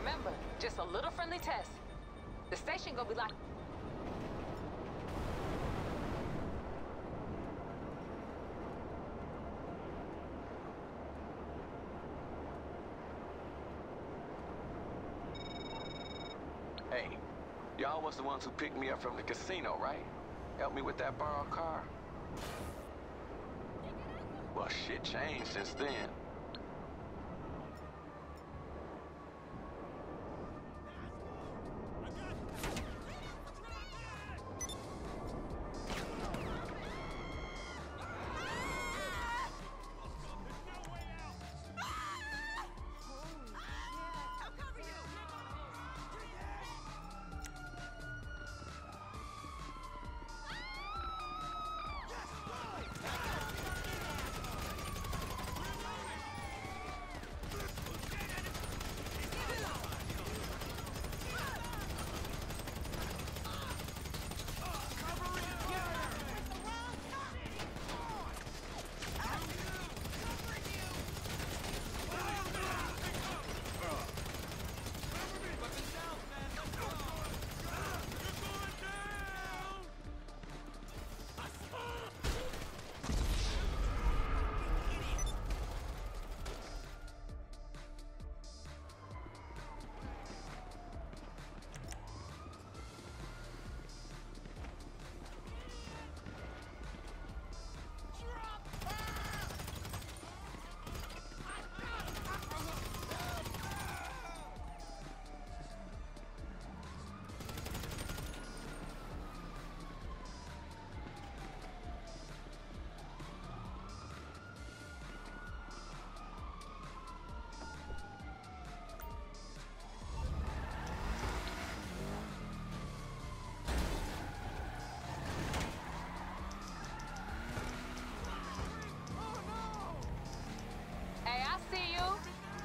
Remember, just a little friendly test. The station gonna be like... Hey, y'all was the ones who picked me up from the casino, right? Help me with that borrowed car? Well, shit changed since then.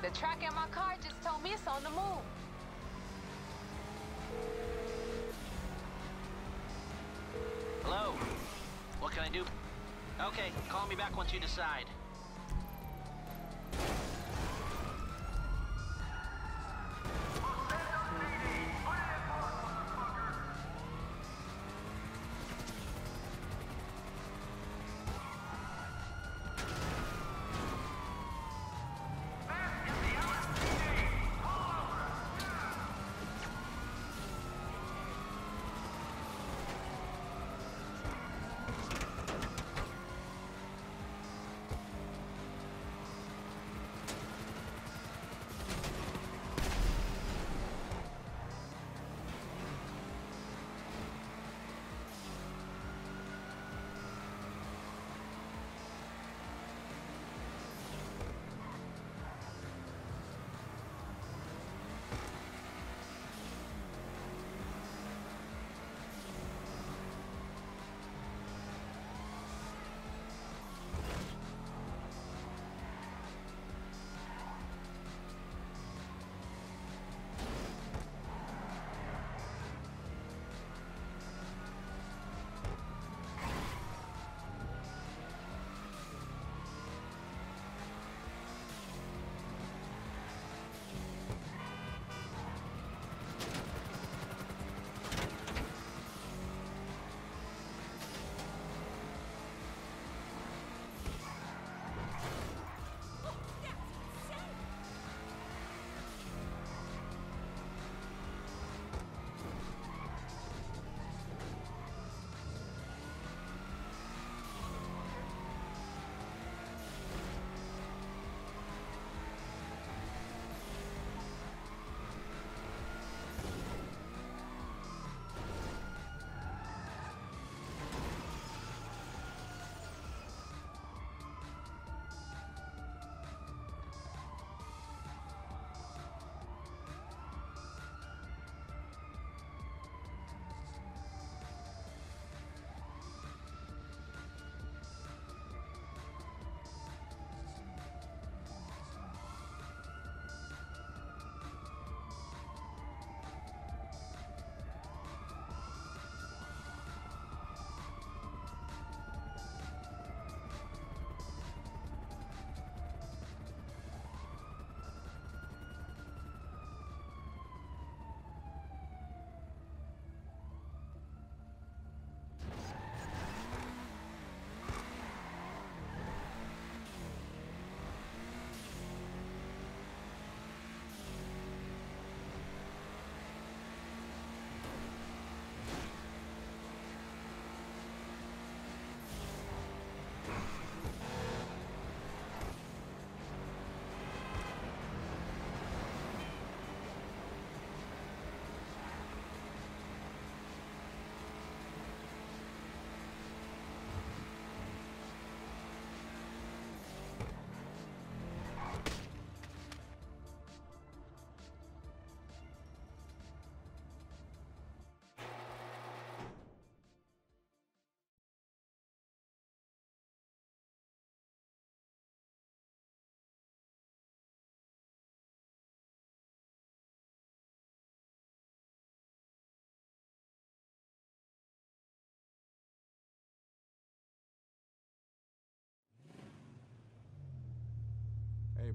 The track in my car just told me it's on the move. Hello? What can I do? Okay, call me back once you decide.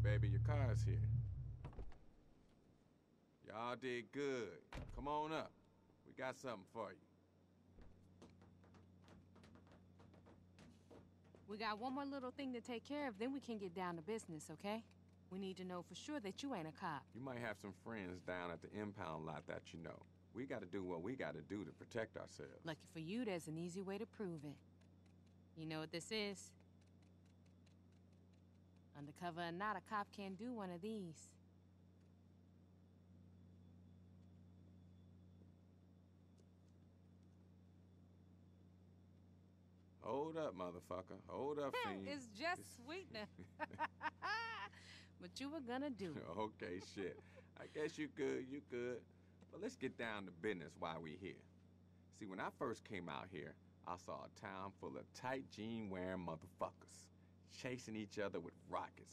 Baby. Your car's here. Y'all did good. Come on up. We got something for you. We got one more little thing to take care of, then we can get down to business, okay? We need to know for sure that you ain't a cop. You might have some friends down at the impound lot that you know. We gotta do what we gotta do to protect ourselves. Lucky for you, there's an easy way to prove it. You know what this is? Undercover or not, a cop can't do one of these. Hold up, motherfucker. Hold up, fiend. it's just sweetener. but you were gonna do okay, shit. I guess you could, you could. But let's get down to business while we here. See, when I first came out here, I saw a town full of tight jean wearing motherfuckers chasing each other with rockets